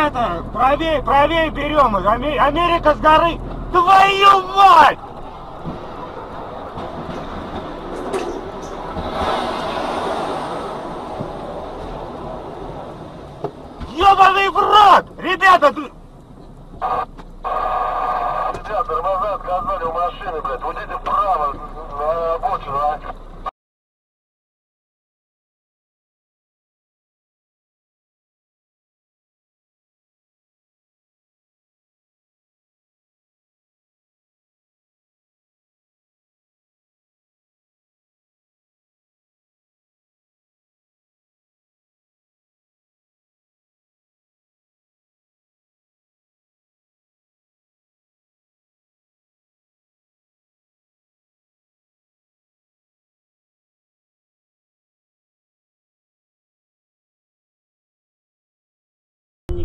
Ребята, правее, правее берем их. Аме- Америка с горы. Твою мать! Ёбаный в рот! Ребята, ты... Ребят, тормоза отказали у машины, блядь. Уйдите вправо на обочину, а.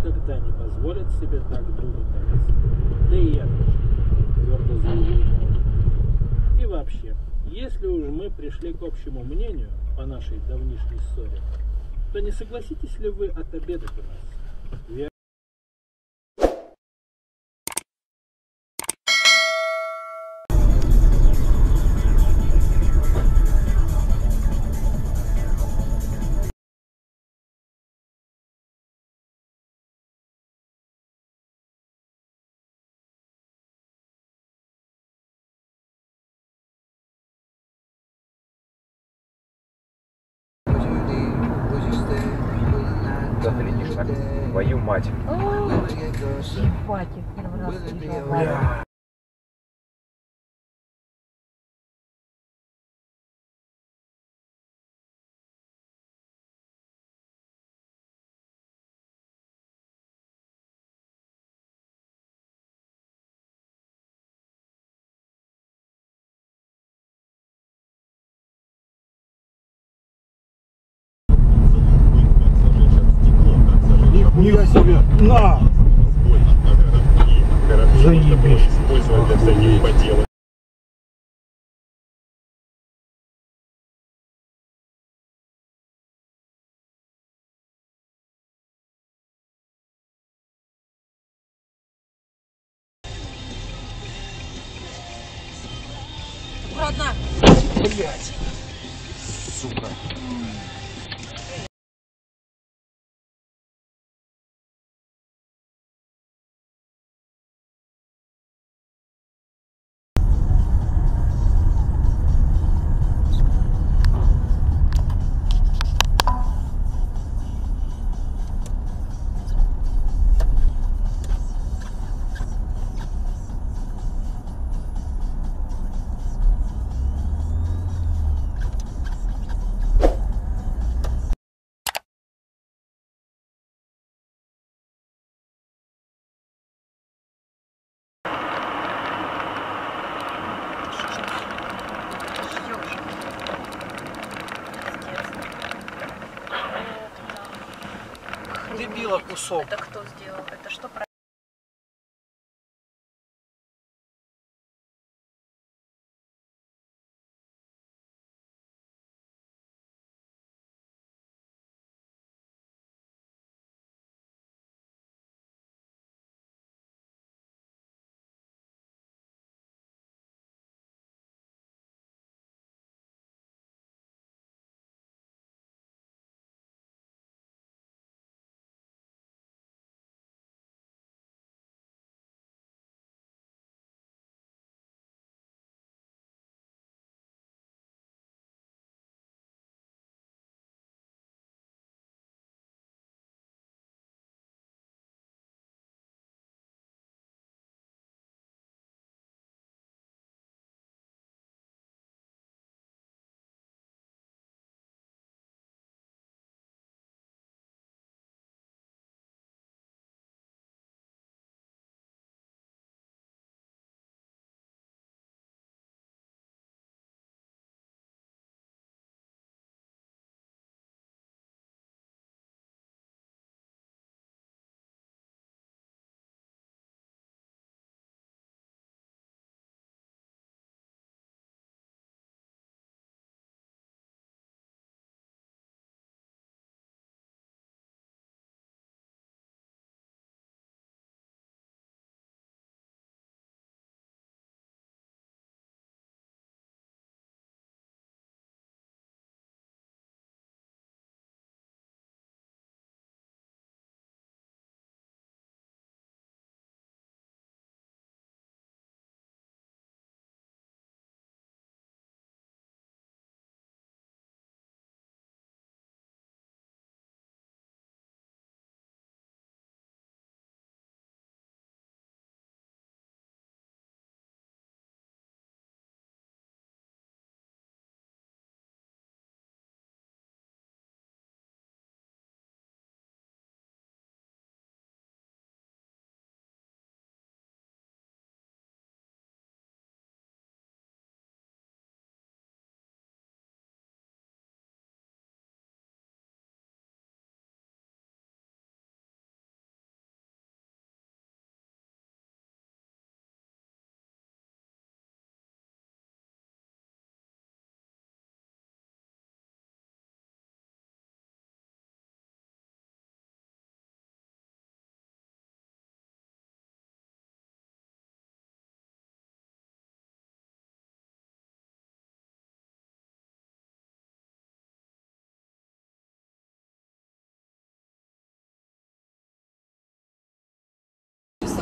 Никогда не позволят себе так дурно повести. Да и я твердо заявил. И вообще, если уж мы пришли к общему мнению по нашей давнишней ссоре, то не согласитесь ли вы отобедать у нас? Да глядишь, твою мать. Ебать, я первый раз Нихуя себе! На! Заебись! Аккуратно. Блять. Сука. Кусок. Это кто сделал? Это что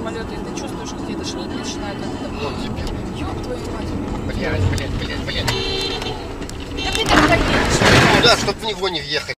про... самолете, и ты чувствуешь, тебе тошнить начинает. Вот это. Ёб твою мать. Блять, блять, блять, блять. Да ты так едешь. Да, чтоб в него не въехать.